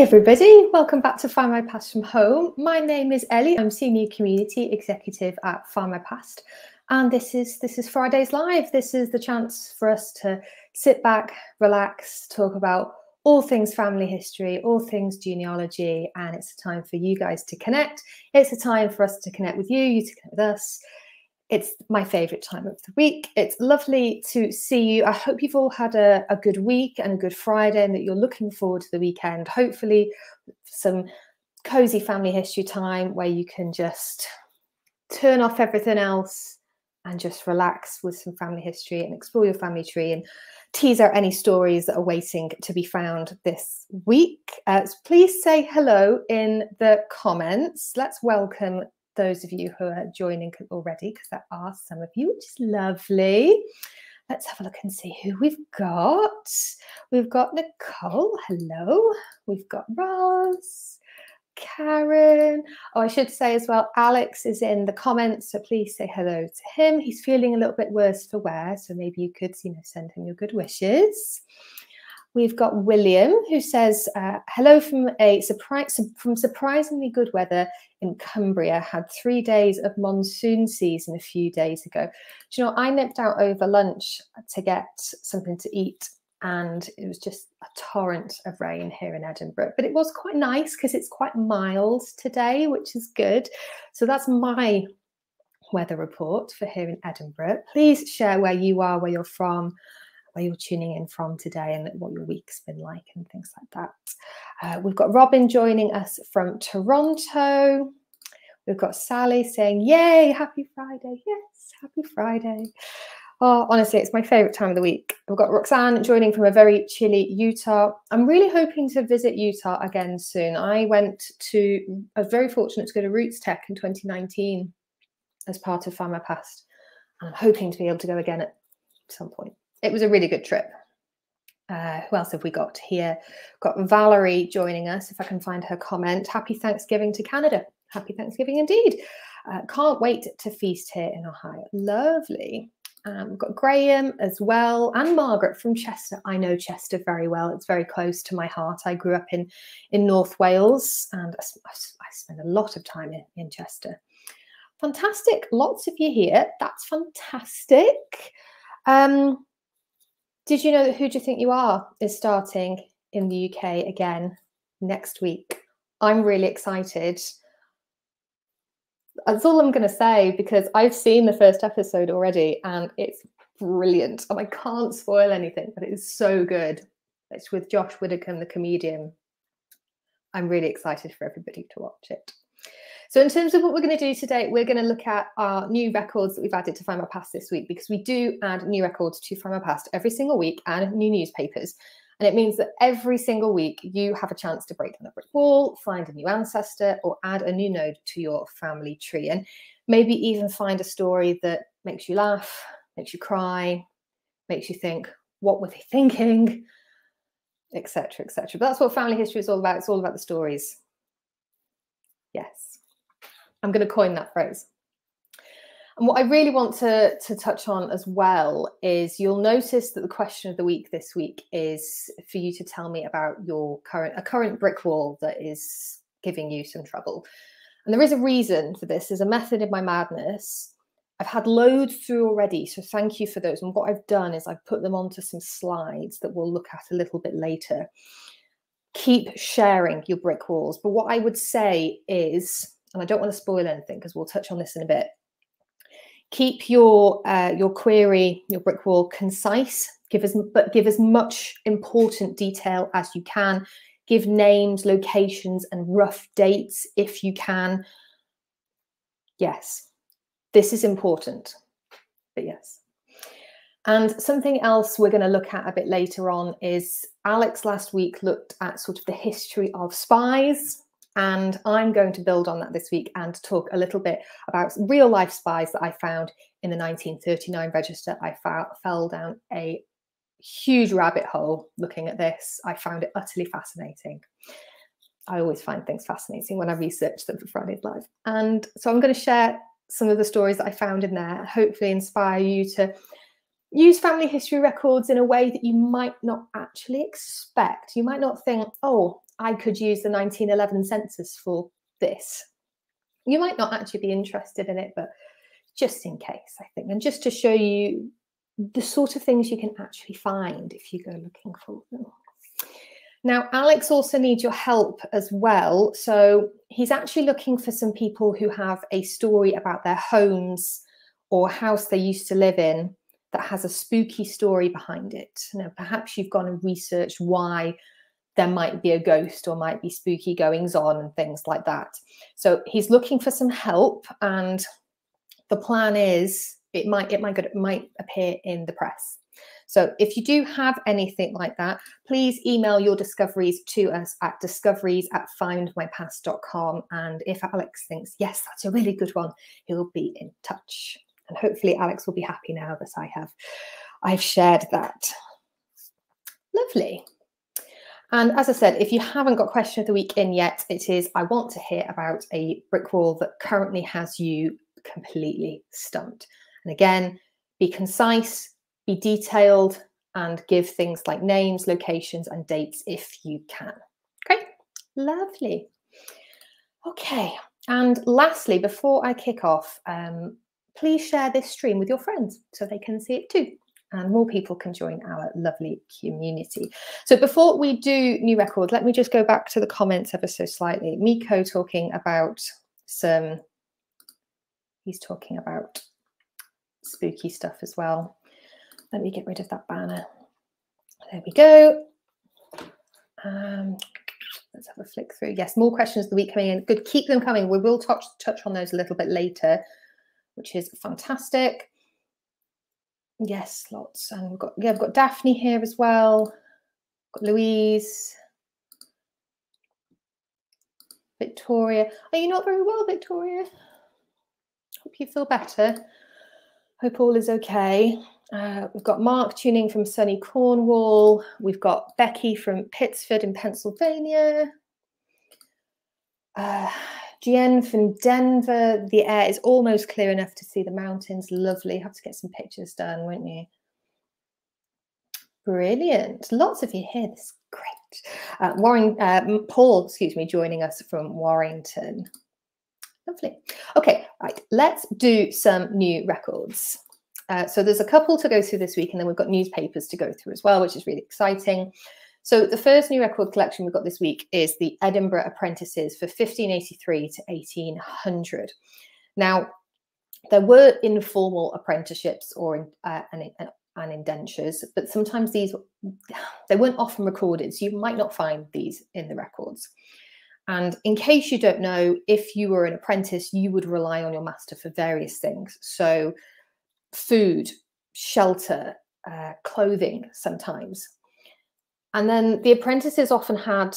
everybody, welcome back to Find My Past from Home. My name is Ellie. I'm Senior Community Executive at Find My Past. And this is this is Fridays Live. This is the chance for us to sit back, relax, talk about all things family history, all things genealogy, and it's a time for you guys to connect. It's a time for us to connect with you, you to connect with us. It's my favorite time of the week. It's lovely to see you. I hope you've all had a, a good week and a good Friday and that you're looking forward to the weekend. Hopefully, some cozy family history time where you can just turn off everything else and just relax with some family history and explore your family tree and tease out any stories that are waiting to be found this week. Uh, please say hello in the comments. Let's welcome those of you who are joining already, because there are some of you, which is lovely. Let's have a look and see who we've got. We've got Nicole. Hello. We've got Roz. Karen. Oh, I should say as well, Alex is in the comments, so please say hello to him. He's feeling a little bit worse for wear, so maybe you could, you know, send him your good wishes. We've got William who says, uh, "Hello from a surprise from surprisingly good weather in Cumbria. Had three days of monsoon season a few days ago. Do you know, I nipped out over lunch to get something to eat, and it was just a torrent of rain here in Edinburgh. But it was quite nice because it's quite mild today, which is good. So that's my weather report for here in Edinburgh. Please share where you are, where you're from." Where you're tuning in from today and what your week's been like and things like that. Uh, we've got Robin joining us from Toronto. We've got Sally saying, Yay, happy Friday. Yes, happy Friday. Oh, honestly, it's my favorite time of the week. We've got Roxanne joining from a very chilly Utah. I'm really hoping to visit Utah again soon. I went to, I was very fortunate to go to RootsTech in 2019 as part of My Past. And I'm hoping to be able to go again at some point it was a really good trip. Uh, who else have we got here? Got Valerie joining us. If I can find her comment. Happy Thanksgiving to Canada. Happy Thanksgiving indeed. Uh, can't wait to feast here in Ohio. Lovely. Um, we've got Graham as well, and Margaret from Chester. I know Chester very well. It's very close to my heart. I grew up in in North Wales, and I, I spend a lot of time in, in Chester. Fantastic. Lots of you here. That's fantastic. Um, did you know that Who Do You Think You Are is starting in the UK again next week? I'm really excited. That's all I'm going to say because I've seen the first episode already and it's brilliant. And I can't spoil anything, but it is so good. It's with Josh Widdicombe, the comedian. I'm really excited for everybody to watch it. So in terms of what we're going to do today, we're going to look at our new records that we've added to Find My Past this week because we do add new records to Find My Past every single week and new newspapers. And it means that every single week you have a chance to break down a brick wall, find a new ancestor, or add a new node to your family tree. And maybe even find a story that makes you laugh, makes you cry, makes you think, what were they thinking? Etc. etc. But that's what family history is all about. It's all about the stories. Yes. I'm going to coin that phrase. And what I really want to, to touch on as well is you'll notice that the question of the week this week is for you to tell me about your current a current brick wall that is giving you some trouble. And there is a reason for this. There's a method in my madness. I've had loads through already, so thank you for those. And what I've done is I've put them onto some slides that we'll look at a little bit later. Keep sharing your brick walls. But what I would say is and I don't want to spoil anything because we'll touch on this in a bit. Keep your uh, your query, your brick wall concise. Give us, but give as much important detail as you can. Give names, locations, and rough dates if you can. Yes, this is important. But yes. And something else we're going to look at a bit later on is Alex last week looked at sort of the history of spies and I'm going to build on that this week and talk a little bit about real life spies that I found in the 1939 register. I fell down a huge rabbit hole looking at this. I found it utterly fascinating. I always find things fascinating when I research them for Friday's Live. And so I'm going to share some of the stories that I found in there, hopefully inspire you to use family history records in a way that you might not actually expect. You might not think, oh, I could use the 1911 census for this. You might not actually be interested in it, but just in case, I think, and just to show you the sort of things you can actually find if you go looking for them. Now, Alex also needs your help as well. So he's actually looking for some people who have a story about their homes or house they used to live in that has a spooky story behind it. Now, perhaps you've gone and researched why there might be a ghost or might be spooky goings on and things like that. So he's looking for some help, and the plan is it might it might it might appear in the press. So if you do have anything like that, please email your discoveries to us at discoveries at findmypast.com. And if Alex thinks, yes, that's a really good one, he'll be in touch. And hopefully Alex will be happy now that I have I've shared that. Lovely. And as I said, if you haven't got question of the week in yet, it is I want to hear about a brick wall that currently has you completely stumped. And again, be concise, be detailed, and give things like names, locations, and dates if you can. Okay, lovely. Okay, and lastly, before I kick off, um, please share this stream with your friends so they can see it too and more people can join our lovely community. So before we do new records, let me just go back to the comments ever so slightly. Myko talking about some, he's talking about spooky stuff as well. Let me get rid of that banner. There we go. Um, let's have a flick through. Yes, more questions of the week coming in. Good, keep them coming. We will touch touch on those a little bit later, which is fantastic. Yes, lots. And we've got yeah, we've got Daphne here as well. Got Louise. Victoria. Are you not very well, Victoria? Hope you feel better. Hope all is okay. Uh, we've got Mark tuning from sunny Cornwall. We've got Becky from Pittsford in Pennsylvania. Uh, Jen from Denver. The air is almost clear enough to see the mountains. Lovely. Have to get some pictures done, won't you? Brilliant. Lots of you here. This is great. Uh, Warren, uh, Paul, excuse me, joining us from Warrington. Lovely. Okay, right. Let's do some new records. Uh, so there's a couple to go through this week, and then we've got newspapers to go through as well, which is really exciting. So the first new record collection we've got this week is the Edinburgh Apprentices for 1583 to 1800. Now, there were informal apprenticeships or uh, and, and indentures, but sometimes these they weren't often recorded, so you might not find these in the records. And in case you don't know, if you were an apprentice, you would rely on your master for various things. So, food, shelter, uh, clothing, sometimes. And then the apprentices often had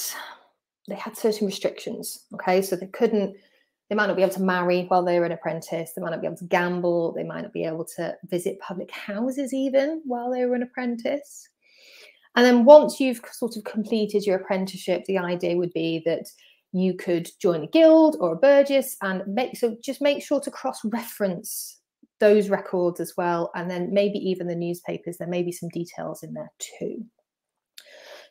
they had certain restrictions. Okay, so they couldn't, they might not be able to marry while they were an apprentice. They might not be able to gamble. They might not be able to visit public houses even while they were an apprentice. And then once you've sort of completed your apprenticeship, the idea would be that you could join a guild or a burgess and make so just make sure to cross-reference those records as well. And then maybe even the newspapers, there may be some details in there too.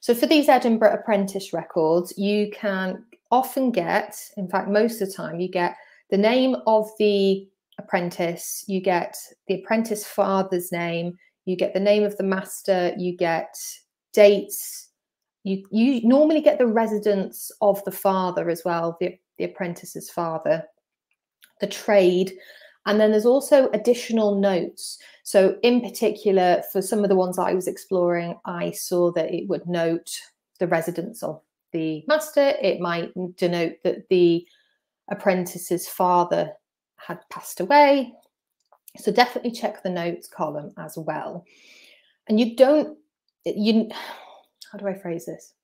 So for these Edinburgh Apprentice records, you can often get, in fact, most of the time, you get the name of the apprentice, you get the apprentice father's name, you get the name of the master, you get dates, you, you normally get the residence of the father as well, the, the apprentice's father, the trade, and then there's also additional notes. So in particular, for some of the ones I was exploring, I saw that it would note the residence of the master. It might denote that the apprentice's father had passed away. So definitely check the notes column as well. And you don't, you, how do I phrase this?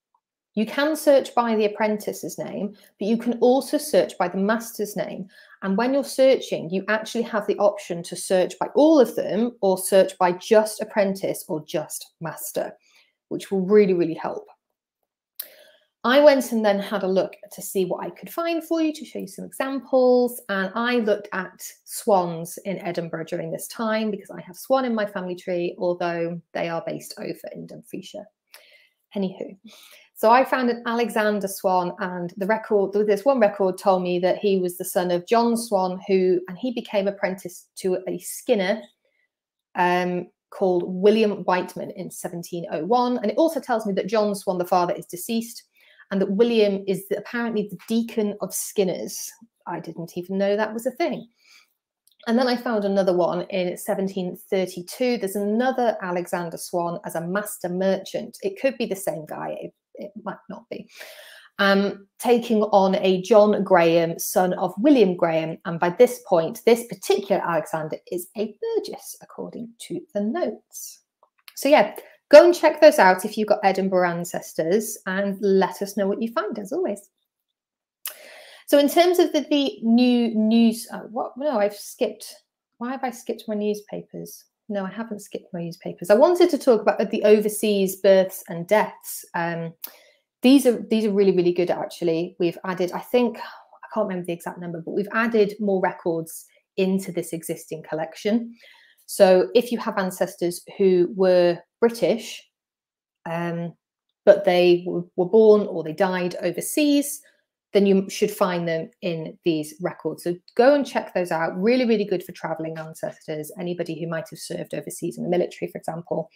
You can search by the apprentice's name, but you can also search by the master's name. And when you're searching, you actually have the option to search by all of them or search by just apprentice or just master, which will really, really help. I went and then had a look to see what I could find for you to show you some examples. And I looked at swans in Edinburgh during this time because I have swan in my family tree, although they are based over in Dumfriesshire. Anywho, So I found an Alexander Swan, and the record, this one record told me that he was the son of John Swan, who, and he became apprenticed to a skinner um, called William Whiteman in 1701. And it also tells me that John Swan, the father, is deceased, and that William is the, apparently the deacon of skinners. I didn't even know that was a thing. And then I found another one in 1732. There's another Alexander Swan as a master merchant. It could be the same guy, it, it might not be. Um, taking on a John Graham, son of William Graham. And by this point, this particular Alexander is a Burgess, according to the notes. So, yeah, go and check those out if you've got Edinburgh ancestors and let us know what you find, as always. So in terms of the, the new news, uh, what no, I've skipped. Why have I skipped my newspapers? No, I haven't skipped my newspapers. I wanted to talk about the overseas births and deaths. Um, these are these are really really good actually. We've added, I think, I can't remember the exact number, but we've added more records into this existing collection. So if you have ancestors who were British, um, but they were born or they died overseas, then you should find them in these records. So go and check those out. Really, really good for traveling ancestors, anybody who might have served overseas in the military, for example.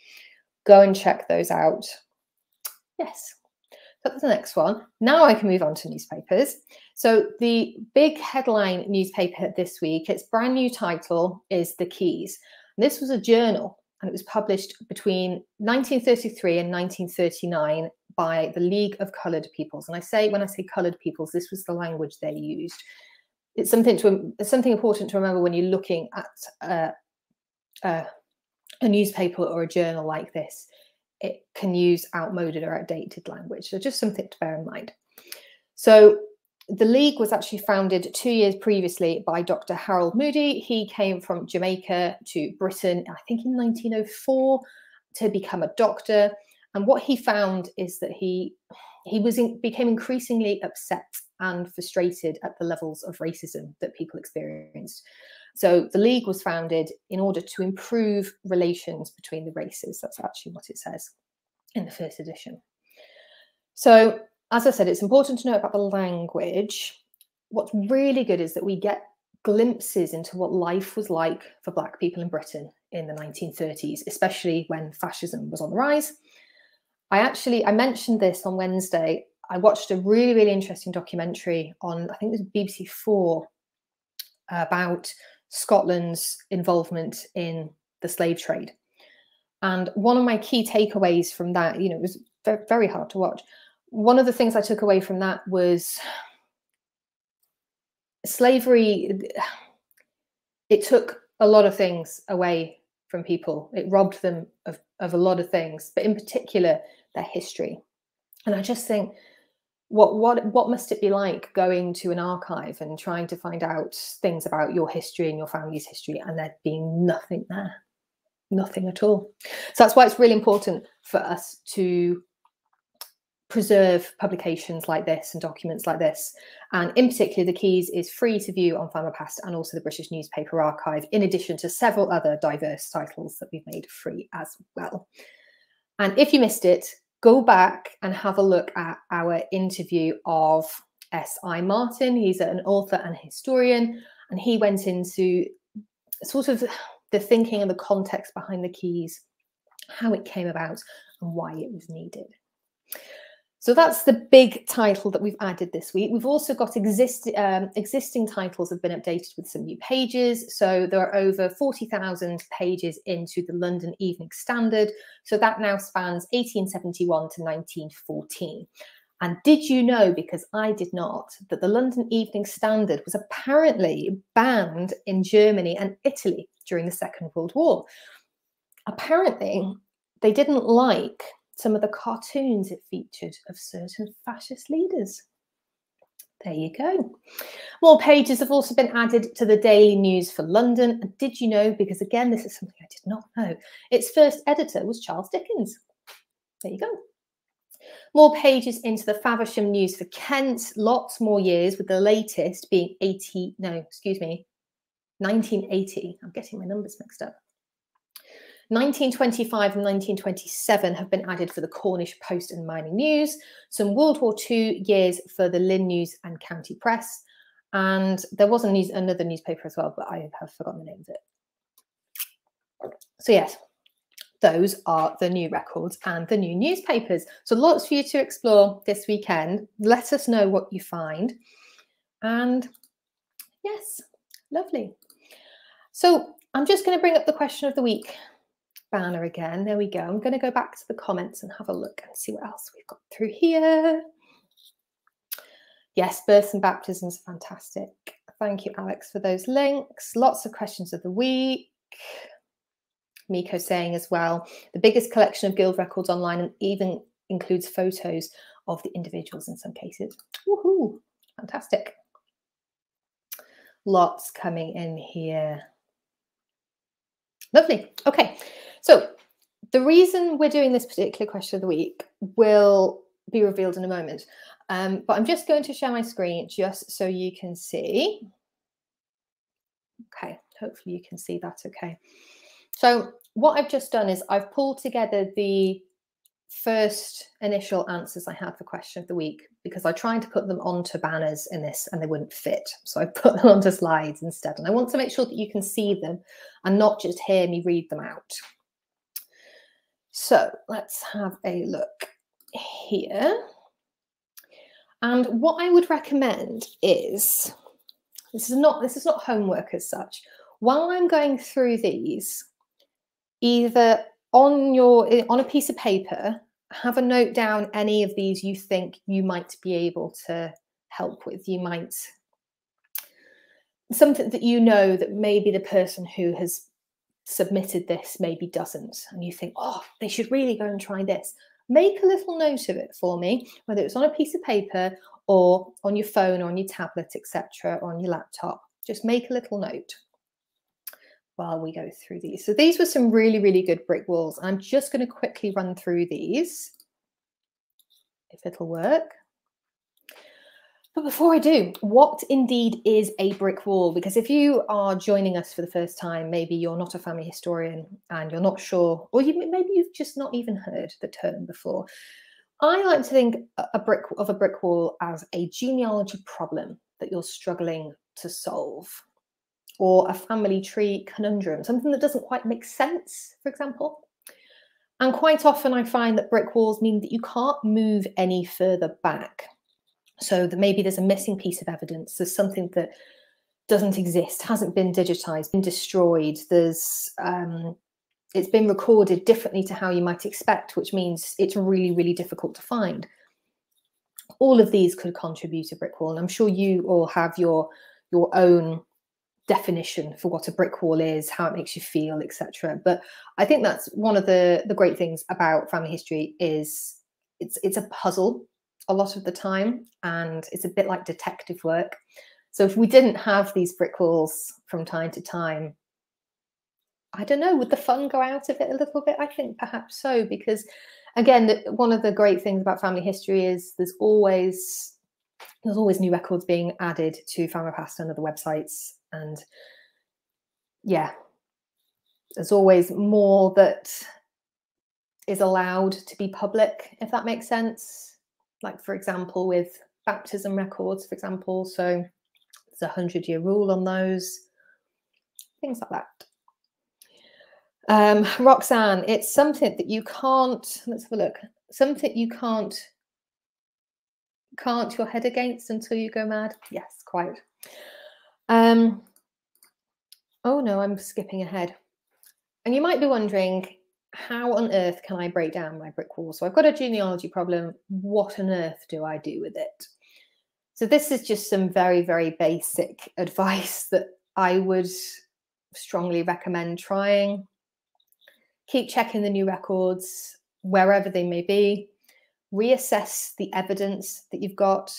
Go and check those out. Yes. That's the next one. Now I can move on to newspapers. So the big headline newspaper this week, its brand new title is The Keys. And this was a journal and it was published between 1933 and 1939 by the League of Coloured Peoples. And I say, when I say coloured peoples, this was the language they used. It's something to something important to remember when you're looking at uh, a newspaper or a journal like this. It can use outmoded or outdated language. So just something to bear in mind. So the league was actually founded two years previously by Dr. Harold Moody. He came from Jamaica to Britain, I think in 1904, to become a doctor. And what he found is that he he was in, became increasingly upset and frustrated at the levels of racism that people experienced. So the league was founded in order to improve relations between the races. That's actually what it says in the first edition. So as I said, it's important to know about the language. What's really good is that we get glimpses into what life was like for Black people in Britain in the 1930s, especially when fascism was on the rise I actually I mentioned this on Wednesday. I watched a really really interesting documentary on I think it was BBC Four about Scotland's involvement in the slave trade. And one of my key takeaways from that, you know, it was very hard to watch. One of the things I took away from that was slavery. It took a lot of things away from people. It robbed them of, of a lot of things, but in particular, their history. And I just think, what what what must it be like going to an archive and trying to find out things about your history and your family's history, and there being nothing there, nothing at all. So that's why it's really important for us to preserve publications like this and documents like this. And in particular, the Keys is free to view on Find My Past and also the British Newspaper Archive, in addition to several other diverse titles that we've made free as well. And if you missed it, go back and have a look at our interview of S.I. Martin. He's an author and historian, and he went into sort of the thinking and the context behind the keys, how it came about, and why it was needed. So that's the big title that we've added this week. We've also got exist, um, existing titles have been updated with some new pages. So there are over 40,000 pages into the London Evening Standard. So that now spans 1871 to 1914. And did you know, because I did not, that the London Evening Standard was apparently banned in Germany and Italy during the Second World War? Apparently, they didn't like some of the cartoons it featured of certain fascist leaders. There you go. More pages have also been added to the Daily News for London. And did you know, because again, this is something I did not know, its first editor was Charles Dickens. There you go. More pages into the Faversham News for Kent, lots more years, with the latest being 80, no, excuse me, 1980. I'm getting my numbers mixed up. 1925 and 1927 have been added for the Cornish Post and Mining News, some World War II years for the Lynn News and County Press, and there was a news, another newspaper as well, but I have forgotten the name of it. So yes, those are the new records and the new newspapers. So lots for you to explore this weekend. Let us know what you find. And yes, lovely. So I'm just going to bring up the question of the week banner again. There we go. I'm going to go back to the comments and have a look and see what else we've got through here. Yes, births and baptisms fantastic. Thank you, Alex, for those links. Lots of questions of the week. Myko saying as well, the biggest collection of guild records online and even includes photos of the individuals in some cases. Woohoo! Fantastic. Lots coming in here. Lovely. Okay. So the reason we're doing this particular question of the week will be revealed in a moment. Um, but I'm just going to share my screen just so you can see. Okay, hopefully you can see that okay. So what I've just done is I've pulled together the first initial answers I had for question of the week because I tried to put them onto banners in this and they wouldn't fit. So I put them onto slides instead. And I want to make sure that you can see them and not just hear me read them out. So let's have a look here. And what I would recommend is this is not this is not homework as such. While I'm going through these, either on your eh, on a piece of paper, have a note down any of these you think you might be able to help with. You might something that you know that maybe the person who has submitted this maybe doesn't, and you think, oh, they should really go and try this make a little note of it for me, whether it's on a piece of paper or on your phone or on your tablet, etc., on your laptop. Just make a little note while we go through these. So these were some really, really good brick walls. I'm just going to quickly run through these, if it'll work. But before I do, what indeed is a brick wall? Because if you are joining us for the first time, maybe you're not a family historian and you're not sure, or you, maybe you've just not even heard the term before. I like to think a brick of a brick wall as a genealogy problem that you're struggling to solve, or a family tree conundrum, something that doesn't quite make sense, for example. And quite often I find that brick walls mean that you can't move any further back. So that maybe there's a missing piece of evidence. There's something that doesn't exist, hasn't been digitized, been destroyed. There's um, it's been recorded differently to how you might expect, which means it's really, really difficult to find. All of these could contribute to brick wall, and I'm sure you all have your your own definition for what a brick wall is, how it makes you feel, etc. But I think that's one of the the great things about family history is it's it's a puzzle a lot of the time, and it's a bit like detective work. So if we didn't have these brick walls from time to time, I don't know, would the fun go out of it a little bit? I think perhaps so, because again, one of the great things about family history is there's always there's always new records being added to Findmypast and other websites, and yeah, there's always more that is allowed to be public, if that makes sense like for example with baptism records, for example. So there's a hundred year rule on those, things like that. Um, Roxanne, it's something that you can't, let's have a look, something you can't, can't your head against until you go mad. Yes, quite. Um, oh no, I'm skipping ahead. And you might be wondering, how on earth can I break down my brick wall? So I've got a genealogy problem. What on earth do I do with it? So this is just some very, very basic advice that I would strongly recommend trying. Keep checking the new records wherever they may be. Reassess the evidence that you've got.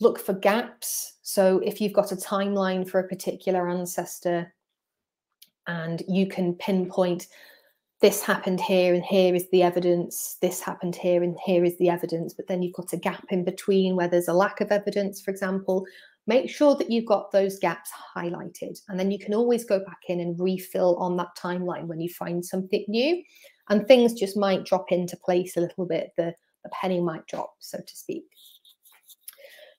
Look for gaps. So if you've got a timeline for a particular ancestor and you can pinpoint this happened here and here is the evidence this happened here and here is the evidence but then you've got a gap in between where there's a lack of evidence for example make sure that you've got those gaps highlighted. And then you can always go back in and refill on that timeline when you find something new. And things just might drop into place a little bit. The, the penny might drop, so to speak.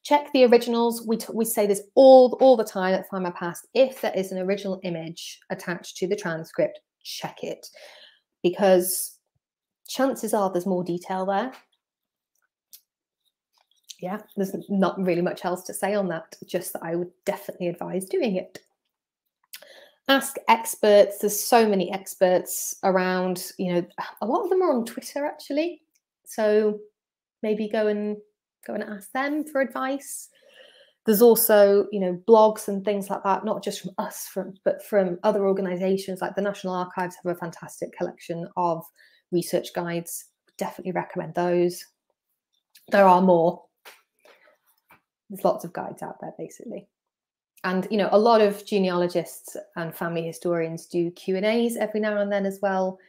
Check the originals. We, we say this all, all the time at Find Past. If there is an original image attached to the transcript, check it. Because chances are there's more detail there yeah, there's not really much else to say on that, just that I would definitely advise doing it. Ask experts. There's so many experts around, you know, a lot of them are on Twitter actually. So maybe go and go and ask them for advice. There's also, you know, blogs and things like that, not just from us, from but from other organizations like the National Archives have a fantastic collection of research guides. Definitely recommend those. There are more there's lots of guides out there basically and you know a lot of genealogists and family historians do q and a's every now and then as well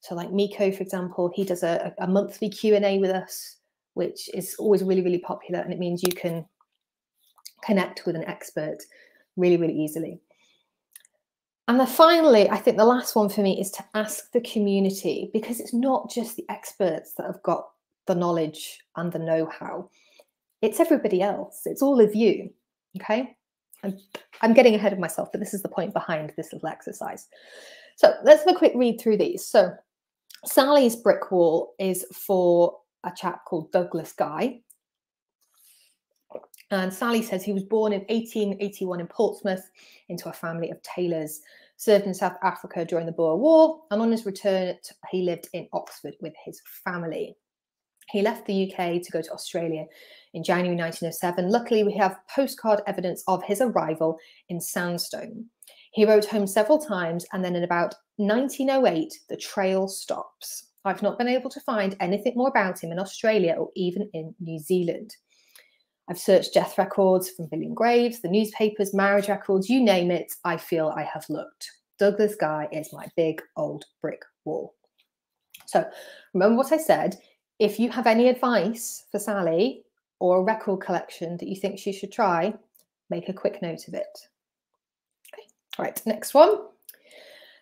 so like Myko for example he does a, a monthly q and a with us which is always really really popular and it means you can connect with an expert really really easily and then finally i think the last one for me is to ask the community because it's not just the experts that have got the knowledge and the know-how it's everybody else. It's all of you. Okay. I'm, I'm getting ahead of myself, but this is the point behind this little exercise. So let's have a quick read through these. So Sally's brick wall is for a chap called Douglas Guy. And Sally says he was born in 1881 in Portsmouth into a family of tailors, served in South Africa during the Boer War, and on his return, he lived in Oxford with his family. He left the UK to go to Australia in January 1907. Luckily, we have postcard evidence of his arrival in Sandstone. He wrote home several times, and then in about 1908, the trail stops. I've not been able to find anything more about him in Australia or even in New Zealand. I've searched death records from BillionGraves, the newspapers, marriage records, you name it, I feel I have looked. Douglas Guy is my big old brick wall. So remember what I said. If you have any advice for Sally or a record collection that you think she should try, make a quick note of it. Okay, all right, next one.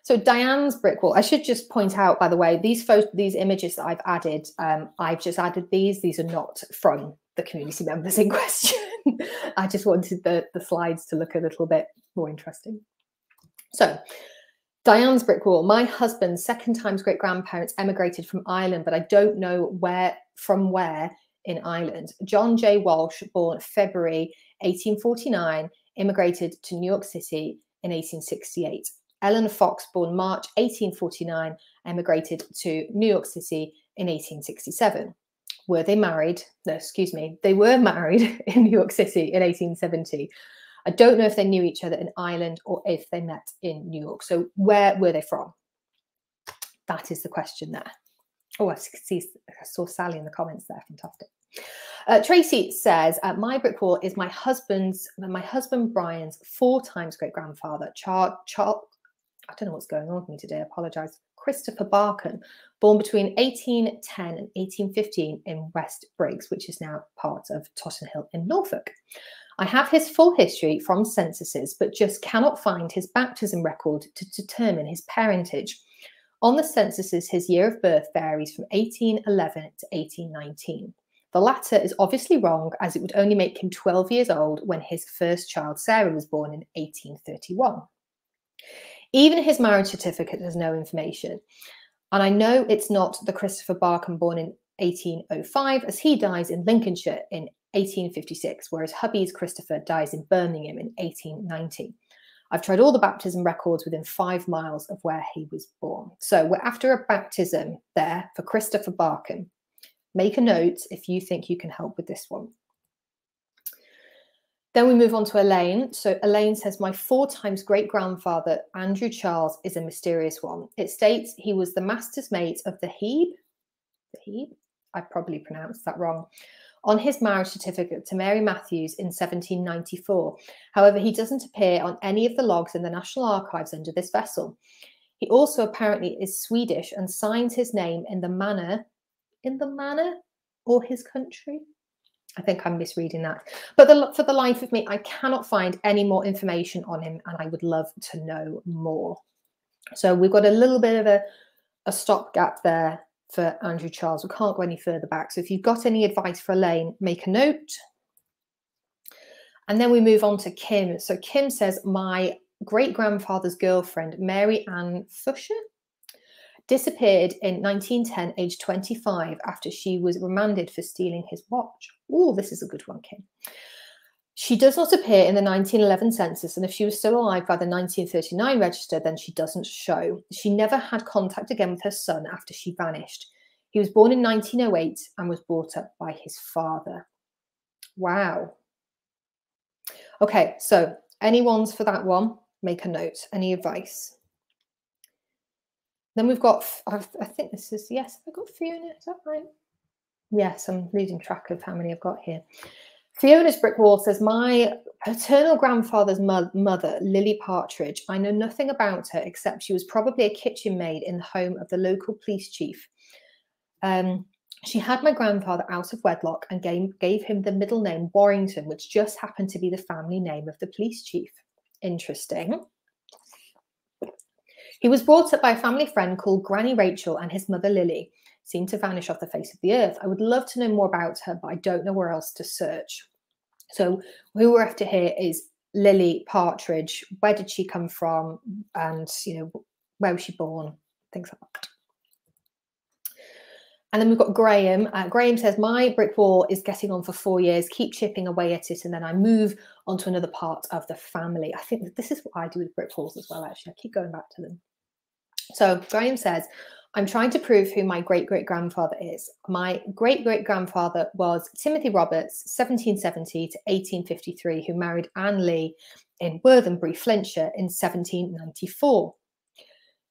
So Diane's brick wall. I should just point out, by the way, these photos, these images that I've added, um, I've just added these. These are not from the community members in question. I just wanted the, the slides to look a little bit more interesting. So Diane's brick wall. My husband's second time's great grandparents emigrated from Ireland, but I don't know where from where in Ireland. John J. Walsh, born February 1849, immigrated to New York City in 1868. Ellen Fox, born March 1849, emigrated to New York City in 1867. Were they married? No, excuse me. They were married in New York City in 1870. I don't know if they knew each other in Ireland or if they met in New York. So, where were they from? That is the question there. Oh, I see. I saw Sally in the comments there. Fantastic. Uh, Tracy says, uh, "My brick wall is my husband's, my husband Brian's four times great grandfather, Char, Char. I don't know what's going on with me today. I apologise. Christopher Barkham, born between 1810 and 1815 in West Briggs, which is now part of Tottenham in Norfolk. I have his full history from censuses, but just cannot find his baptism record to determine his parentage. On the censuses, his year of birth varies from 1811 to 1819. The latter is obviously wrong, as it would only make him 12 years old when his first child, Sarah, was born in 1831. Even his marriage certificate has no information. And I know it's not the Christopher Barkham born in 1805, as he dies in Lincolnshire in 1856, whereas hubby's Christopher dies in Birmingham in 1890. I've tried all the baptism records within five miles of where he was born. So we're after a baptism there for Christopher Barkham. Make a note if you think you can help with this one. Then we move on to Elaine. So Elaine says, My four times great grandfather, Andrew Charles, is a mysterious one. It states he was the master's mate of the Hebe. The Hebe? I probably pronounced that wrong. On his marriage certificate to Mary Matthews in 1794. However, he doesn't appear on any of the logs in the National Archives under this vessel. He also apparently is Swedish and signs his name in the manner in the manner, or his country. I think I'm misreading that. But the, for the life of me, I cannot find any more information on him, and I would love to know more. So we've got a little bit of a, a stopgap there for Andrew Charles. We can't go any further back. So if you've got any advice for Elaine, make a note. And then we move on to Kim. So Kim says, My great grandfather's girlfriend, Mary Ann Fusher, disappeared in 1910, aged 25, after she was remanded for stealing his watch. Oh, this is a good one, Kim. She does not appear in the 1911 census, and if she was still alive by the 1939 register, then she doesn't show. She never had contact again with her son after she vanished. He was born in 1908 and was brought up by his father. Wow. Okay, so any ones for that one? Make a note. Any advice? Then we've got, I think this is, yes, I've got Fiona, is that right? Yes, I'm losing track of how many I've got here. Fiona's brick wall says, My paternal grandfather's mo mother, Lily Partridge, I know nothing about her except she was probably a kitchen maid in the home of the local police chief. Um, she had my grandfather out of wedlock and gave, gave him the middle name Warrington, which just happened to be the family name of the police chief. Interesting. He was brought up by a family friend called Granny Rachel and his mother Lily. Seemed to vanish off the face of the earth. I would love to know more about her, but I don't know where else to search. So, who we're after here is Lily Partridge. Where did she come from? And, you know, where was she born? Things like that. And then we've got Graham. Uh, Graham says, My brick wall is getting on for four years. Keep chipping away at it. And then I move on to another part of the family. I think this is what I do with brick walls as well, actually. I keep going back to them. So Graham says, I'm trying to prove who my great great grandfather is. My great great grandfather was Timothy Roberts, 1770 to 1853, who married Anne Lee in Worthenbury, Flintshire in 1794.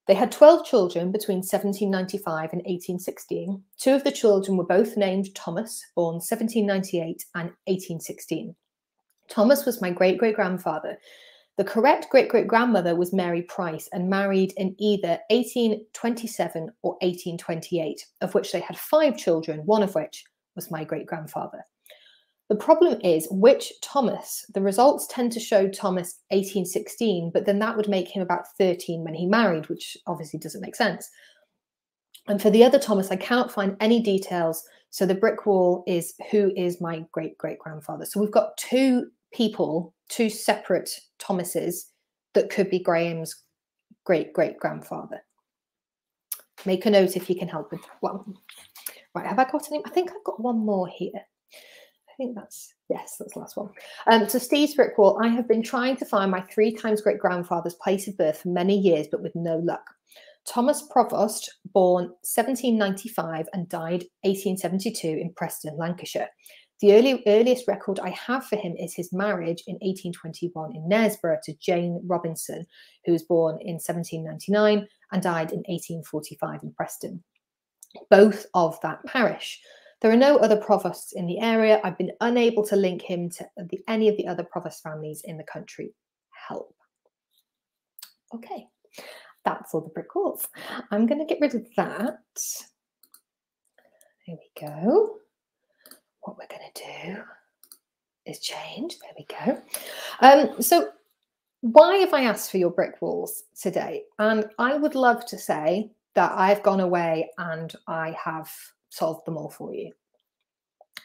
They had 12 children between 1795 and 1816. Two of the children were both named Thomas, born 1798 and 1816. Thomas was my great great grandfather. The correct great great grandmother was Mary Price and married in either 1827 or 1828, of which they had five children, one of which was my great grandfather. The problem is which Thomas? The results tend to show Thomas 1816, but then that would make him about 13 when he married, which obviously doesn't make sense. And for the other Thomas, I cannot find any details. So the brick wall is who is my great great grandfather. So we've got two people, two separate Thomases that could be Graham's great great grandfather. Make a note if you can help with one. Right, have I got any? I think I've got one more here I think that's yes, that's the last one. Um, so Steve's brick wall. I have been trying to find my three times great grandfather's place of birth for many years, but with no luck. Thomas Provost, born 1795 and died 1872 in Preston, Lancashire. The early, earliest record I have for him is his marriage in 1821 in Knaresborough to Jane Robinson, who was born in 1799 and died in 1845 in Preston. Both of that parish. There are no other provosts in the area. I've been unable to link him to the, any of the other provost families in the country. Help. Okay, that's all the brick walls. I'm going to get rid of that. There we go. What we're going to do is change. There we go. Um, so why have I asked for your brick walls today? And I would love to say that I've gone away and I have solved them all for you.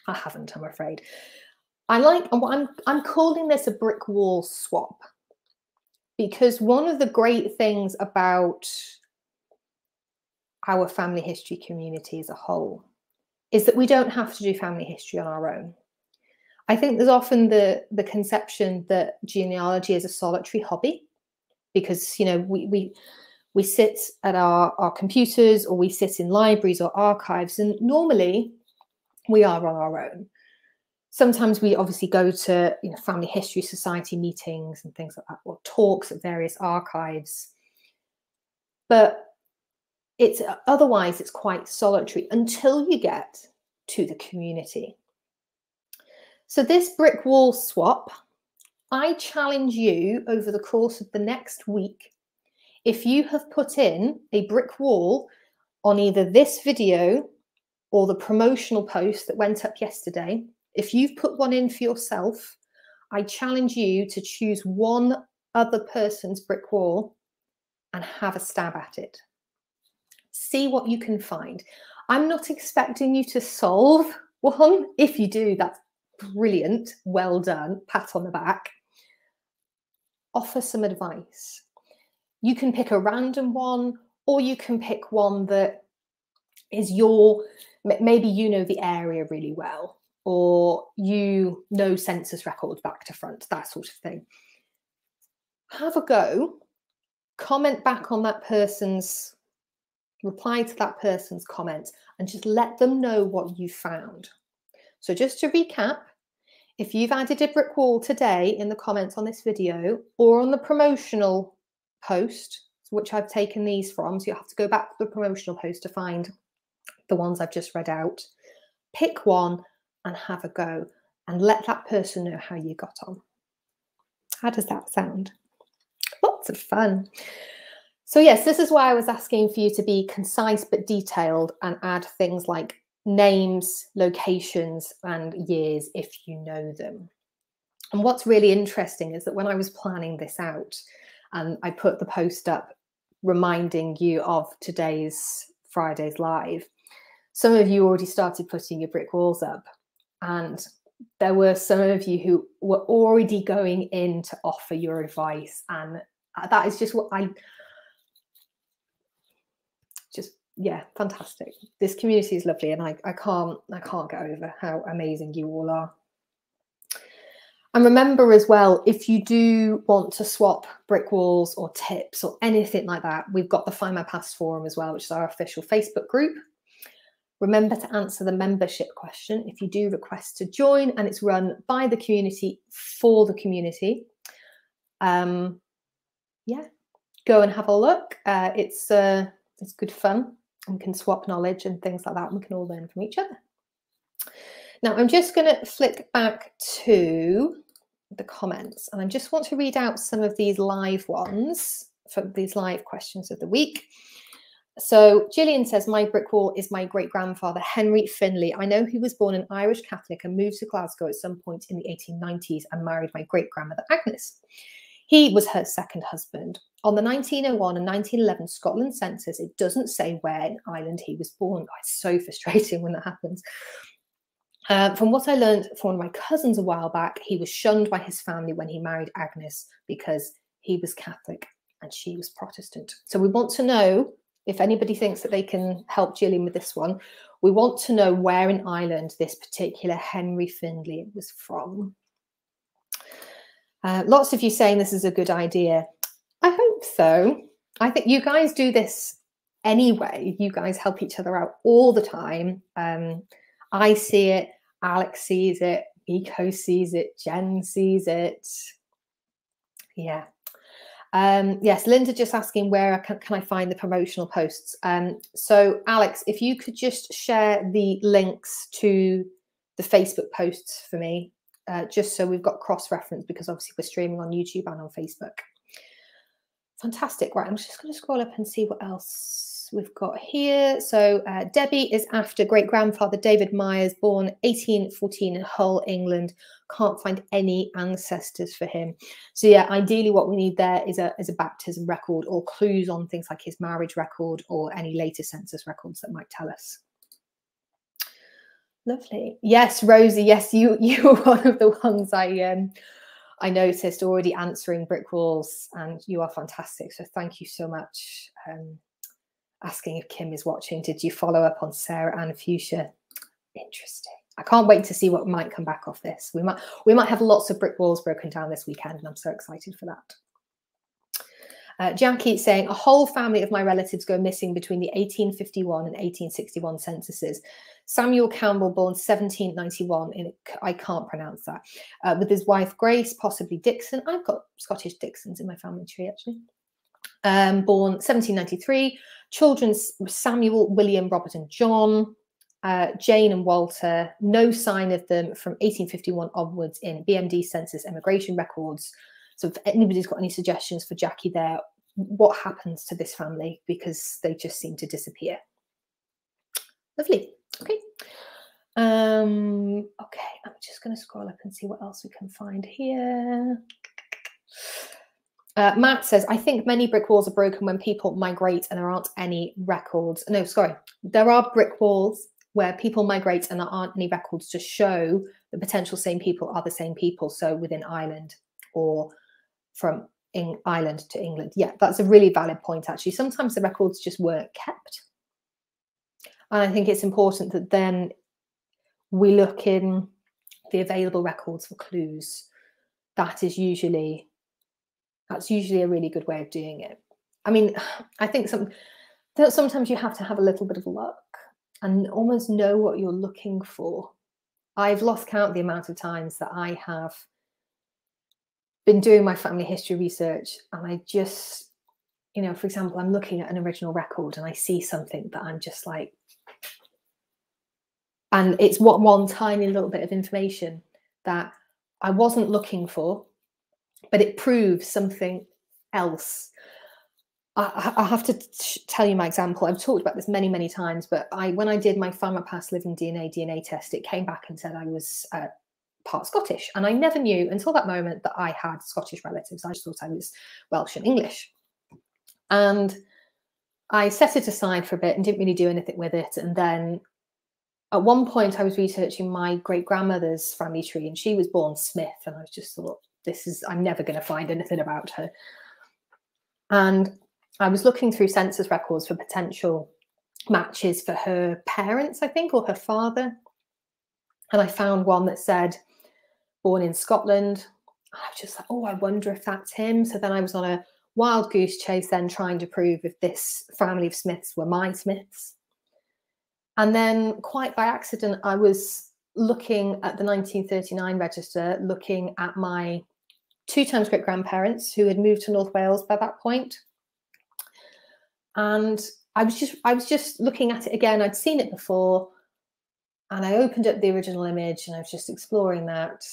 I haven't, I'm afraid. I like, I'm, I'm calling this a brick wall swap because one of the great things about our family history community as a whole is that we don't have to do family history on our own. I think there's often the the conception that genealogy is a solitary hobby because you know we we we sit at our, our computers or we sit in libraries or archives, and normally we are on our own. Sometimes we obviously go to you know, family history society meetings and things like that, or talks at various archives. But it's uh, otherwise it's quite solitary until you get to the community. So this brick wall swap, I challenge you over the course of the next week if you have put in a brick wall on either this video or the promotional post that went up yesterday, If you've put one in for yourself, I challenge you to choose one other person's brick wall and have a stab at it. See what you can find. I'm not expecting you to solve one. If you do, that's brilliant. Well done. Pat on the back. Offer some advice. You can pick a random one, or you can pick one that is your, maybe you know the area really well, or you know census records back to front, that sort of thing. Have a go, comment back on that person's, reply to that person's comment and just let them know what you found. So just to recap, if you've added a brick wall today in the comments on this video or on the promotional post, which I've taken these from, so you have to go back to the promotional post to find the ones I've just read out, pick one and have a go and let that person know how you got on. How does that sound? Lots of fun. So yes, this is why I was asking for you to be concise but detailed and add things like names, locations, and years if you know them. And what's really interesting is that when I was planning this out and I put the post up reminding you of today's Friday's live, some of you already started putting your brick walls up. And there were some of you who were already going in to offer your advice. And uh, that is just what I yeah, fantastic. This community is lovely, and I, I can't I can't get over how amazing you all are. And remember as well, if you do want to swap brick walls or tips or anything like that, we've got the Findmypast forum as well, which is our official Facebook group. Remember to answer the membership question if you do request to join, and it's run by the community for the community. Um, yeah, go and have a look. Uh, it's uh, it's good fun and can swap knowledge and things like that. And we can all learn from each other. Now, I'm just going to flick back to the comments and I just want to read out some of these live ones for these live questions of the week. So Gillian says, My brick wall is my great grandfather, Henry Finley. I know he was born an Irish Catholic and moved to Glasgow at some point in the 1890s and married my great grandmother, Agnes. He was her second husband. On the 1901 and 1911 Scotland census, it doesn't say where in Ireland he was born. It's so frustrating when that happens. Uh, from what I learned from one of my cousins a while back, he was shunned by his family when he married Agnes because he was Catholic and she was Protestant. So we want to know if anybody thinks that they can help Gillian with this one, we want to know where in Ireland this particular Henry Findlay was from. Uh, lots of you saying this is a good idea. I hope so. I think you guys do this anyway. You guys help each other out all the time. Um, I see it, Alex sees it, Eco sees it, Jen sees it. Yeah. Um, yes, Linda just asking where can, can I find the promotional posts. Um, so, Alex, if you could just share the links to the Facebook posts for me, uh, just so we've got cross reference because obviously we're streaming on YouTube and on Facebook. Fantastic. Right, I'm just going to scroll up and see what else we've got here. So uh, Debbie is after great grandfather David Myers, born 1814 in Hull, England. Can't find any ancestors for him. So yeah, ideally what we need there is a is a baptism record or clues on things like his marriage record or any later census records that might tell us. Lovely. Yes, Rosie. Yes, you you were one of the ones I um I noticed already answering brick walls, and you are fantastic. So thank you so much. Um, asking if Kim is watching. Did you follow up on Sarah and Fuchsia? Interesting. I can't wait to see what might come back off this. We might we might have lots of brick walls broken down this weekend, and I'm so excited for that. Uh, Jackie saying a whole family of my relatives go missing between the 1851 and 1861 censuses. Samuel Campbell, born 1791, in I can't pronounce that, uh, with his wife Grace, possibly Dixon. I've got Scottish Dixons in my family tree actually. Um, born 1793, children Samuel, William, Robert, and John. Uh, Jane and Walter, no sign of them from 1851 onwards in BMD census immigration records. So if anybody's got any suggestions for Jackie there, what happens to this family because they just seem to disappear. Lovely. Okay. Um, okay, I'm just going to scroll up and see what else we can find here. Uh, Matt says, I think many brick walls are broken when people migrate and there aren't any records. No, sorry. There are brick walls where people migrate and there aren't any records to show the potential same people are the same people. So within Ireland or from in Ireland to England. Yeah, that's a really valid point, actually. Sometimes the records just weren't kept. And I think it's important that then we look in the available records for clues. That is usually that's usually a really good way of doing it. I mean, I think some sometimes you have to have a little bit of luck and almost know what you're looking for. I've lost count the amount of times that I have been doing my family history research and I just, you know, for example, I'm looking at an original record and I see something that I'm just like, and it's what one tiny little bit of information that I wasn't looking for, but it proves something else. I, I have to tell you my example. I've talked about this many, many times, but I, when I did my Findmypast living DNA DNA test, it came back and said I was uh, part Scottish, and I never knew until that moment that I had Scottish relatives. I just thought I was Welsh and English, and I set it aside for a bit and didn't really do anything with it. And then at one point, I was researching my great grandmother's family tree, and she was born Smith, and I just thought, this is I'm never going to find anything about her. And I was looking through census records for potential matches for her parents, I think, or her father. And I found one that said born in Scotland. I was just like, oh, I wonder if that's him. So then I was on a wild goose chase, then trying to prove if this family of Smiths were my Smiths. And then, quite by accident, I was looking at the 1939 register, looking at my two times great grandparents who had moved to North Wales by that point. And I was just I was just looking at it again. I'd seen it before, and I opened up the original image and I was just exploring that.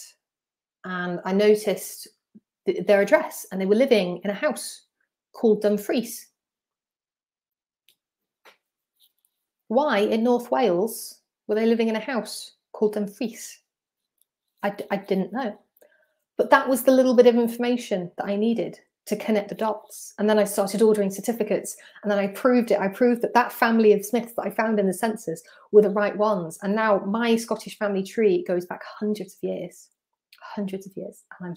And I noticed th their address, and they were living in a house called Dumfries. Why in North Wales were they living in a house called Dumfries? I, I didn't know. But that was the little bit of information that I needed to connect the dots. And then I started ordering certificates and then I proved it. I proved that that family of Smiths that I found in the census were the right ones. And now my Scottish family tree goes back hundreds of years, hundreds of years. And I'm,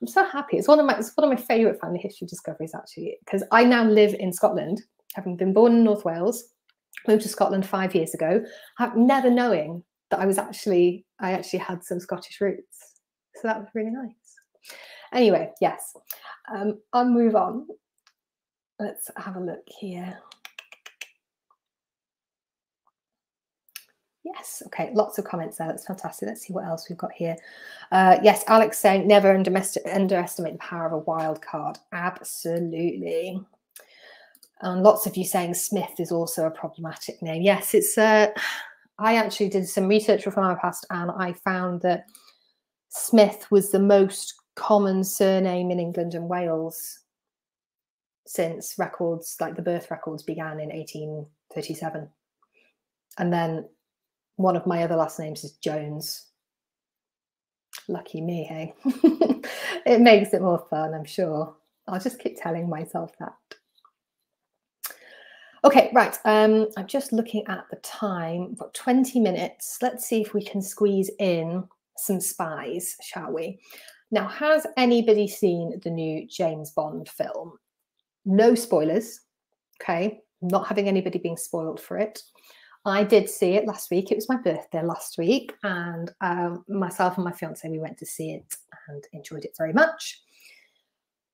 I'm so happy. It's one of my, it's one of my favorite family history discoveries actually, because I now live in Scotland, having been born in North Wales, moved to Scotland five years ago, never knowing that I was actually, I actually had some Scottish roots. So that was really nice. Anyway, yes, um, I'll move on. Let's have a look here. Yes, okay, lots of comments there. That's fantastic. Let's see what else we've got here. Uh, yes, Alex saying never underestimate the power of a wild card. Absolutely. And lots of you saying Smith is also a problematic name. Yes, it's. Uh, I actually did some research for past, and I found that Smith was the most common surname in England and Wales since records like the birth records began in 1837. And then one of my other last names is Jones. Lucky me, hey? it makes it more fun, I'm sure. I'll just keep telling myself that. Okay, right. Um, I'm just looking at the time. We've got 20 minutes. Let's see if we can squeeze in some spies, shall we? Now, has anybody seen the new James Bond film? No spoilers. Okay, not having anybody being spoiled for it. I did see it last week. It was my birthday last week, and um, myself and my fiance we went to see it and enjoyed it very much.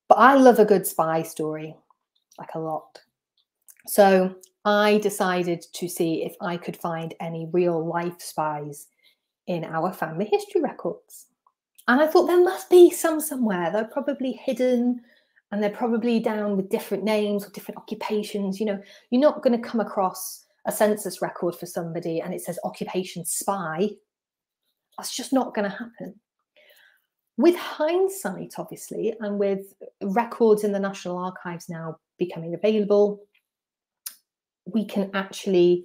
But I love a good spy story, like a lot. So I decided to see if I could find any real life spies in our family history records. And I thought there must be some somewhere. They're probably hidden and they're probably down with different names or different occupations. You know, you're not going to come across a census record for somebody and it says occupation spy. That's just not going to happen. With hindsight, obviously, and with records in the National Archives now becoming available, we can actually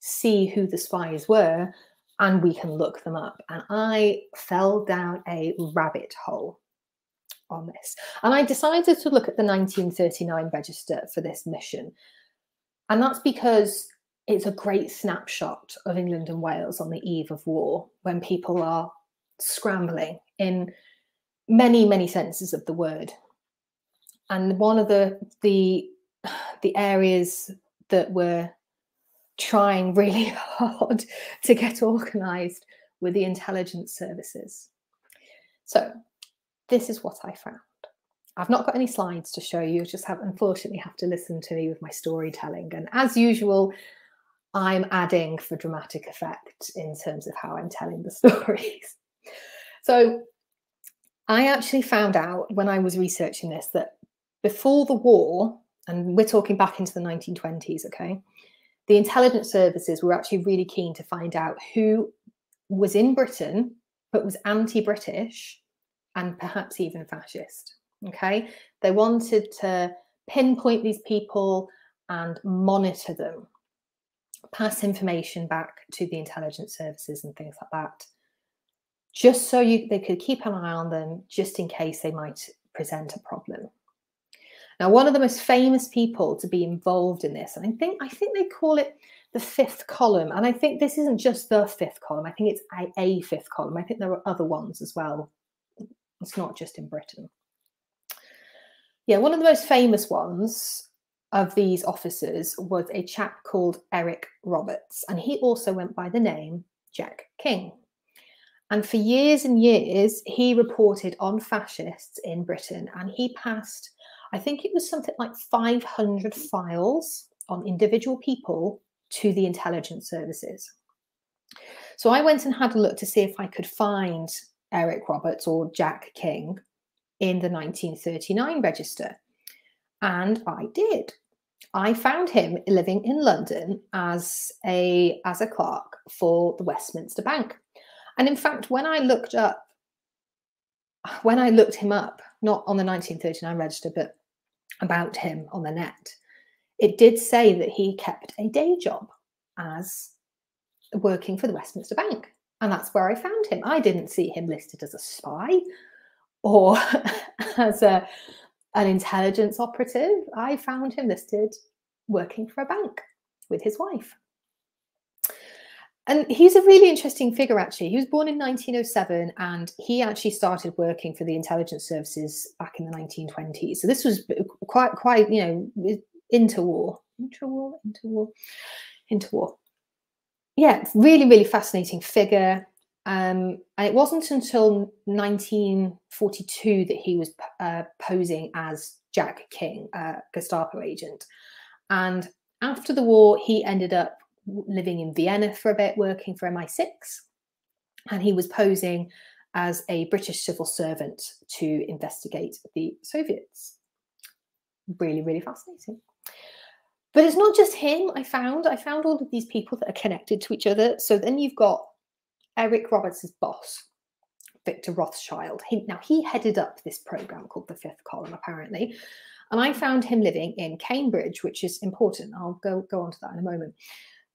see who the spies were and we can look them up. And I fell down a rabbit hole on this. And I decided to look at the 1939 register for this mission. And that's because it's a great snapshot of England and Wales on the eve of war when people are scrambling in many, many senses of the word. And one of the the the areas that were trying really hard to get organized with the intelligence services. So this is what I found. I've not got any slides to show you, just have unfortunately have to listen to me with my storytelling. And as usual, I'm adding for dramatic effect in terms of how I'm telling the stories. So I actually found out when I was researching this that before the war, and we're talking back into the 1920s, okay, the intelligence services were actually really keen to find out who was in Britain but was anti-British and perhaps even fascist. Okay, they wanted to pinpoint these people and monitor them, pass information back to the intelligence services and things like that, just so you they could keep an eye on them, just in case they might present a problem. Now, one of the most famous people to be involved in this, and I think I think they call it the fifth column, and I think this isn't just the fifth column. I think it's a, a fifth column. I think there are other ones as well. It's not just in Britain. Yeah, one of the most famous ones of these officers was a chap called Eric Roberts, and he also went by the name Jack King. And for years and years, he reported on fascists in Britain, and he passed I think it was something like 500 files on individual people to the intelligence services. So I went and had a look to see if I could find Eric Roberts or Jack King in the 1939 register. And I did. I found him living in London as a as a clerk for the Westminster Bank. And in fact, when I looked up when I looked him up, not on the 1939 register, but about him on the net, it did say that he kept a day job as working for the Westminster Bank. And that's where I found him. I didn't see him listed as a spy or as a, an intelligence operative. I found him listed working for a bank with his wife. And he's a really interesting figure, actually. He was born in 1907 and he actually started working for the intelligence services back in the 1920s. So this was quite, quite, you know, into war, into war, into war. Yeah, really, really fascinating figure. Um, and it wasn't until 1942 that he was uh, posing as Jack King, a Gestapo agent. And after the war, he ended up living in Vienna for a bit, working for MI6. And he was posing as a British civil servant to investigate the Soviets. Really, really fascinating. But it's not just him, I found. I found all of these people that are connected to each other. So then you've got Eric Roberts' boss, Victor Rothschild. He, now, he headed up this program called The Fifth Column, apparently. And I found him living in Cambridge, which is important. I'll go, go on to that in a moment.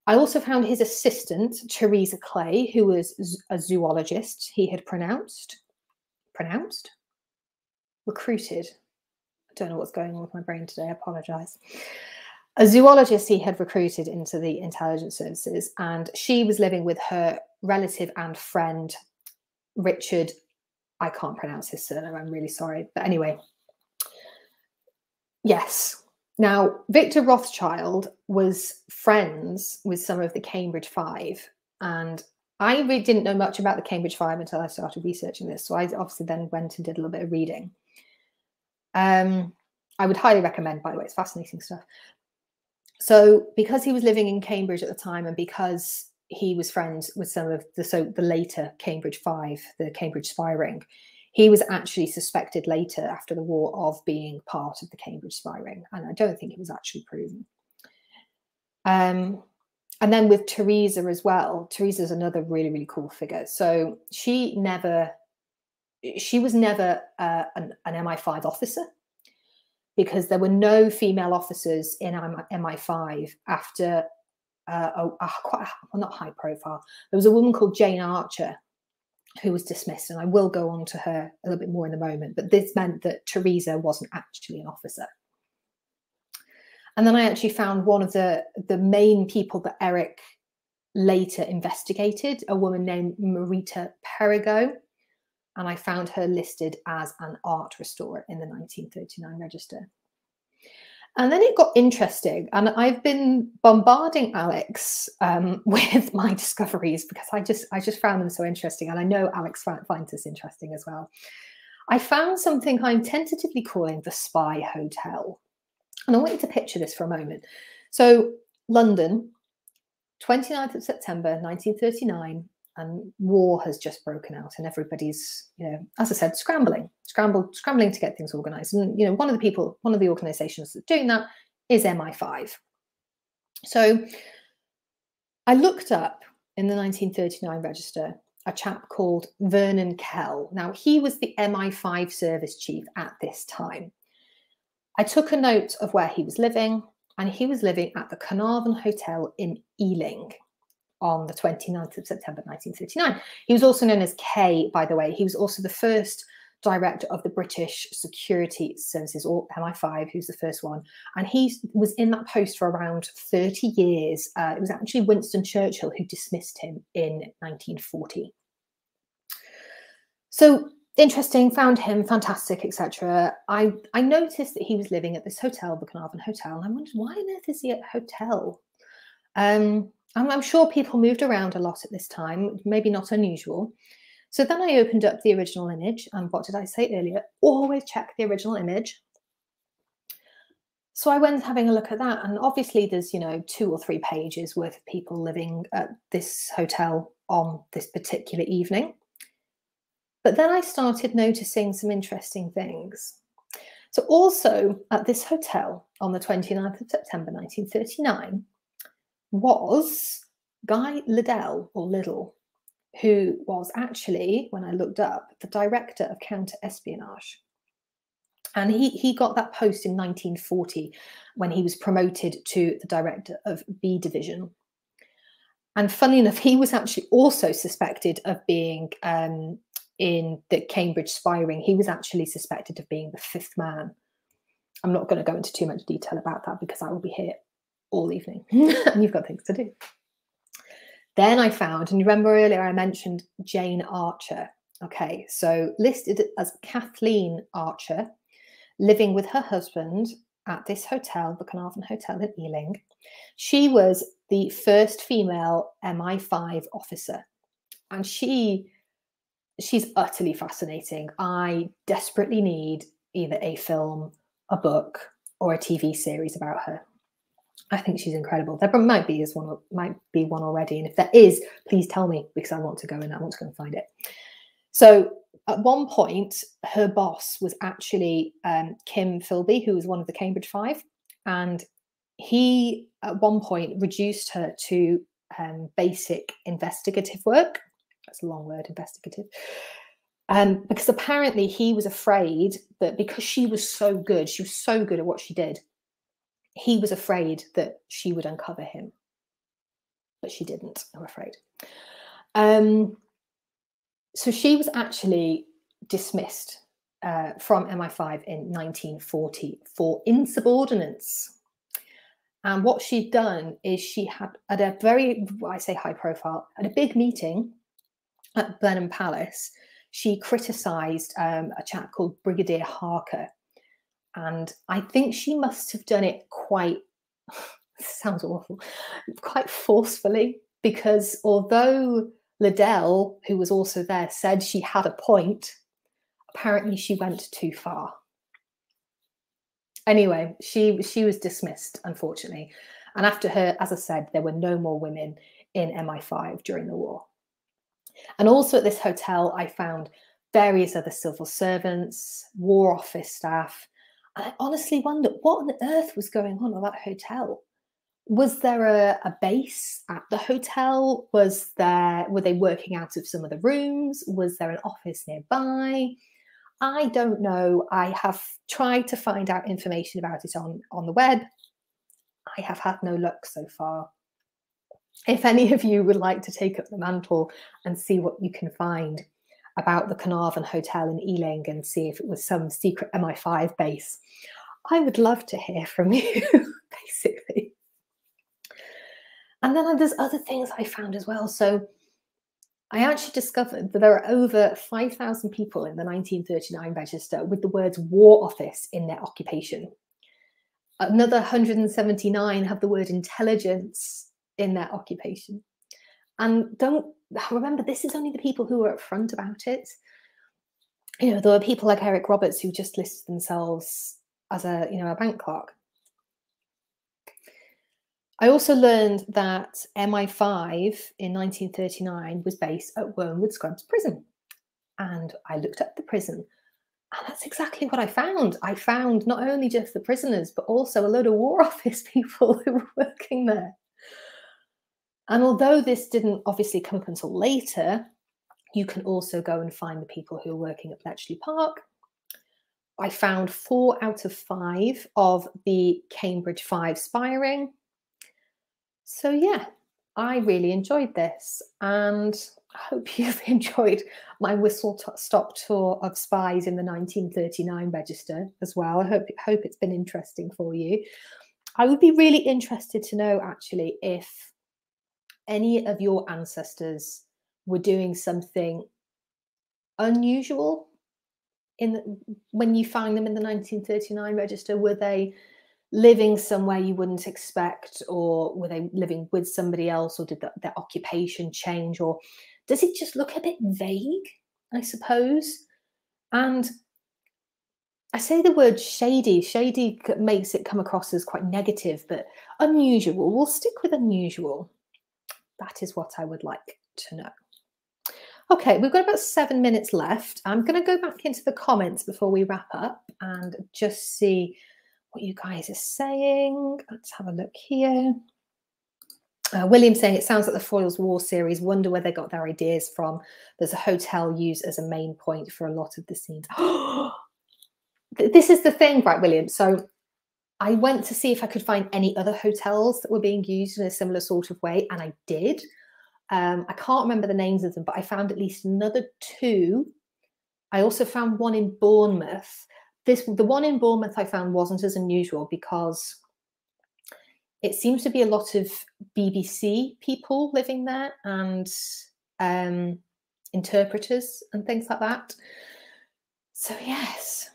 I also found his assistant, Theresa Clay, who was a zoologist he had pronounced, pronounced, recruited. I don't know what's going on with my brain today. I apologize. A zoologist he had recruited into the intelligence services, and she was living with her relative and friend, Richard. I can't pronounce his surname. I'm really sorry. But anyway, yes, now, Victor Rothschild was friends with some of the Cambridge Five, and I really didn't know much about the Cambridge Five until I started researching this. So I obviously then went and did a little bit of reading. Um, I would highly recommend, by the way, it's fascinating stuff. So, because he was living in Cambridge at the time, and because he was friends with some of the so the later Cambridge Five, the Cambridge spy ring, he was actually suspected later after the war of being part of the Cambridge spy ring, and I don't think it was actually proven. Um, and then with Theresa as well, Theresa's another really, really cool figure. So she never, she was never uh, an, an MI5 officer because there were no female officers in MI5 after uh, a, a quite well, not high profile. There was a woman called Jane Archer who was dismissed, and I will go on to her a little bit more in a moment. But this meant that Theresa wasn't actually an officer. And then I actually found one of the the main people that Eric later investigated, a woman named Marita Perigoe, and I found her listed as an art restorer in the 1939 register. And then it got interesting, and I've been bombarding Alex um, with my discoveries because I just I just found them so interesting, and I know Alex finds this interesting as well. I found something I'm tentatively calling the Spy Hotel, and I want you to picture this for a moment. So London, 29th of September 1939, and war has just broken out and everybody's you know as i said scrambling scrambled scrambling to get things organized. And you know one of the people one of the organizations that's doing that is mi5 so i looked up in the 1939 register a chap called vernon kell. Now he was the mi5 service chief at this time. I took a note of where he was living and he was living at the carnarvon hotel in ealing on the 29th of September 1939. He was also known as K, by the way. He was also the first director of the British Security Services, or MI5, who's the first one. And he was in that post for around 30 years. Uh, it was actually Winston Churchill who dismissed him in 1940. So interesting, found him fantastic, etc. I, I noticed that he was living at this hotel, the Carnarvon Hotel, and I wondered why on earth is he at a hotel? Um, I'm, I'm sure people moved around a lot at this time, maybe not unusual. So then I opened up the original image, and what did I say earlier? Always check the original image. So I went having a look at that, and obviously there's you know two or three pages worth of people living at this hotel on this particular evening. But then I started noticing some interesting things. So also at this hotel on the 29th of September 1939, was Guy Liddell or Liddell, who was actually, when I looked up, the director of counter espionage. And he, he got that post in 1940 when he was promoted to the director of B Division. And funny enough, he was actually also suspected of being um, in the Cambridge spy ring. He was actually suspected of being the fifth man. I'm not going to go into too much detail about that because I will be here all evening and you've got things to do. Then I found, and you remember earlier I mentioned Jane Archer. Okay, so listed as Kathleen Archer, living with her husband at this hotel, the Carnarvon Hotel in Ealing. She was the first female MI5 officer, and she she's utterly fascinating. I desperately need either a film, a book, or a TV series about her. I think she's incredible. There might be is one might be one already, and if there is, please tell me because I want to go and I want to go and find it. So at one point, her boss was actually um, Kim Philby, who was one of the Cambridge Five, and he at one point reduced her to um, basic investigative work. That's a long word, investigative. Um, because apparently he was afraid that because she was so good, she was so good at what she did, he was afraid that she would uncover him, but she didn't, I'm afraid. Um, so she was actually dismissed uh, from MI5 in 1940 for insubordinance. And what she'd done is she had, at a very, I say high profile, at a big meeting at Blenheim Palace, she criticised um, a chap called Brigadier Harker, and I think she must have done it quite, sounds awful, quite forcefully, because although Liddell, who was also there, said she had a point, apparently she went too far. Anyway, she she was dismissed, unfortunately. And after her, as I said, there were no more women in MI5 during the war. And also at this hotel, I found various other civil servants, war office staff, I honestly wonder what on earth was going on at that hotel. Was there a, a base at the hotel? Was there were they working out of some of the rooms? Was there an office nearby? I don't know. I have tried to find out information about it on, on the web. I have had no luck so far. if any of you would like to take up the mantle and see what you can find about the Carnarvon Hotel in Ealing and see if it was some secret MI5 base, I would love to hear from you, basically. And then there's other things I found as well. So I actually discovered that there are over 5,000 people in the 1939 register with the words War Office in their occupation. Another 179 have the word intelligence in their occupation. And don't remember, this is only the people who are upfront about it. You know, there are people like Eric Roberts who just listed themselves as a, you know, a bank clerk. I also learned that MI5 in 1939 was based at Wormwood Scrubs Prison. And I looked up the prison, and that's exactly what I found. I found not only just the prisoners, but also a load of War Office people who were working there. And although this didn't obviously come up until later, you can also go and find the people who are working at Bletchley Park. I found four out of five of the Cambridge Five spy ring. So, yeah, I really enjoyed this. And I hope you've enjoyed my whistle stop tour of spies in the 1939 register as well. I hope, hope it's been interesting for you. I would be really interested to know actually if any of your ancestors were doing something unusual in the, when you find them in the 1939 register were they living somewhere you wouldn't expect or were they living with somebody else or did the, their occupation change or does it just look a bit vague i suppose? And i say the word shady shady makes it come across as quite negative but unusual. We'll stick with unusual that is what i would like to know Okay, we've got about seven minutes left. I'm going to go back into the comments before we wrap up and just see what you guys are saying. Let's have a look here. Uh, William saying it sounds like the Foyle's War series. Wonder where they got their ideas from. There's a hotel used as a main point for a lot of the scenes. this is the thing, right, William? So I went to see if I could find any other hotels that were being used in a similar sort of way, and I did. Um, I can't remember the names of them, but I found at least another two. I also found one in Bournemouth this the one in Bournemouth I found wasn't as unusual because it seems to be a lot of BBC people living there and um, interpreters and things like that. So yes,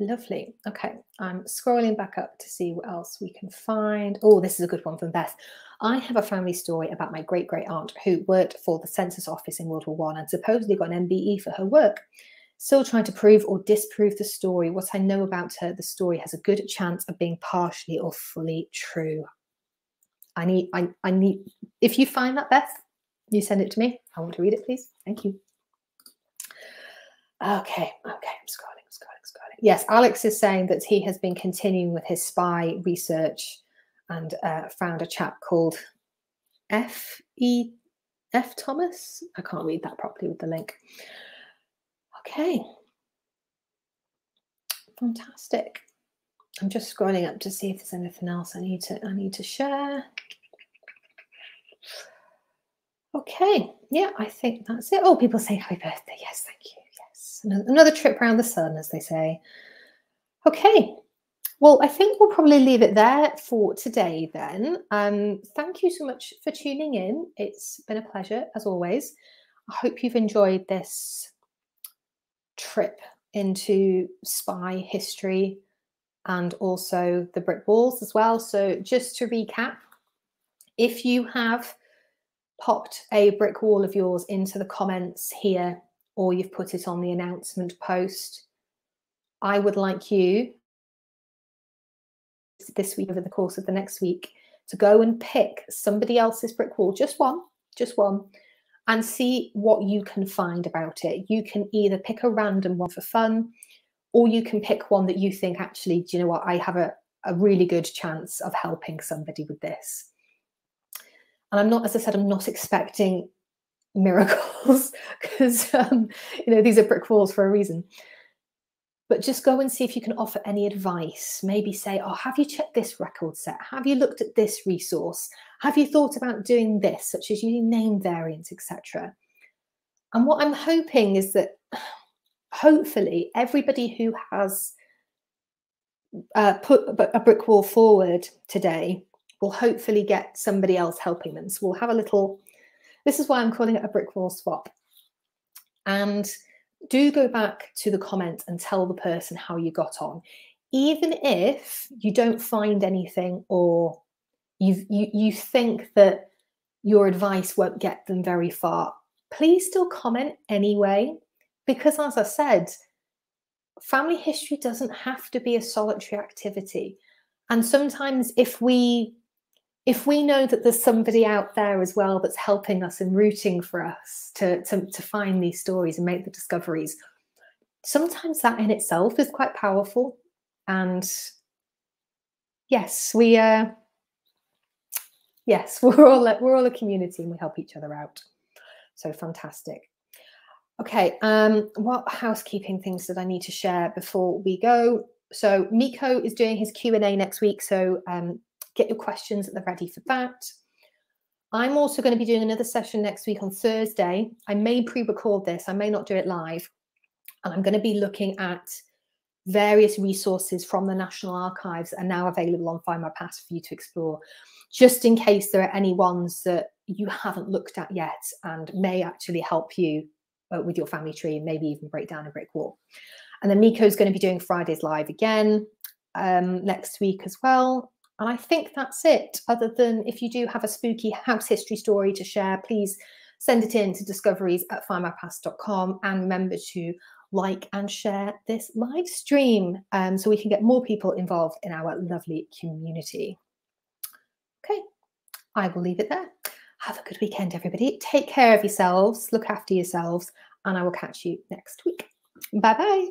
lovely. Okay, I'm scrolling back up to see what else we can find. Oh, this is a good one from Beth. I have a family story about my great great aunt who worked for the census office in World War One and supposedly got an MBE for her work. Still trying to prove or disprove the story. What I know about her, the story has a good chance of being partially or fully true. I need, I, I need, if you find that, Beth, you send it to me. I want to read it, please. Thank you. Okay, okay, I'm scrolling. Yes, Alex is saying that he has been continuing with his spy research and uh, found a chap called F. E. F. Thomas. I can't read that properly with the link. Okay. Fantastic. I'm just scrolling up to see if there's anything else I need to I need to share. Okay, yeah, I think that's it. Oh, people say happy birthday. Yes, thank you. Another trip around the sun, as they say. Okay, well, I think we'll probably leave it there for today then. Um, thank you so much for tuning in. It's been a pleasure, as always. I hope you've enjoyed this trip into spy history and also the brick walls as well. So, just to recap, if you have popped a brick wall of yours into the comments here or you've put it on the announcement post, I would like you this week over the course of the next week to go and pick somebody else's brick wall, just one, just one, and see what you can find about it. You can either pick a random one for fun, or you can pick one that you think actually, do you know what, I have a, a really good chance of helping somebody with this. And I'm not, as I said, I'm not expecting miracles because um, you know these are brick walls for a reason. but just go and see if you can offer any advice. Maybe say, oh, have you checked this record set? Have you looked at this resource? Have you thought about doing this, such as using name variants, etc.? And what I'm hoping is that hopefully everybody who has uh, put a brick wall forward today will hopefully get somebody else helping them. So we'll have a little, this is why I'm calling it a brick wall swap. And do go back to the comment and tell the person how you got on. Even if you don't find anything or you you, you think that your advice won't get them very far, please still comment anyway. Because as I said, family history doesn't have to be a solitary activity. And sometimes if we if we know that there's somebody out there as well that's helping us and rooting for us to, to, to find these stories and make the discoveries, sometimes that in itself is quite powerful. And yes, we uh yes, we're all a, we're all a community and we help each other out. So fantastic. Okay, um, what housekeeping things did I need to share before we go? So Myko is doing his Q&A next week, so um, get your questions at the ready for that. I'm also going to be doing another session next week on Thursday. I may pre-record this, I may not do it live. And I'm going to be looking at various resources from the National Archives that are now available on Findmypast for you to explore, just in case there are any ones that you haven't looked at yet and may actually help you uh, with your family tree and maybe even break down a brick wall. And then Myko's going to be doing Fridays live again um, next week as well. And I think that's it, other than if you do have a spooky house history story to share, please send it in to discoveries at findmypast.com and remember to like and share this live stream um, so we can get more people involved in our lovely community. Okay, I will leave it there. Have a good weekend, everybody. Take care of yourselves, look after yourselves, and I will catch you next week. Bye bye.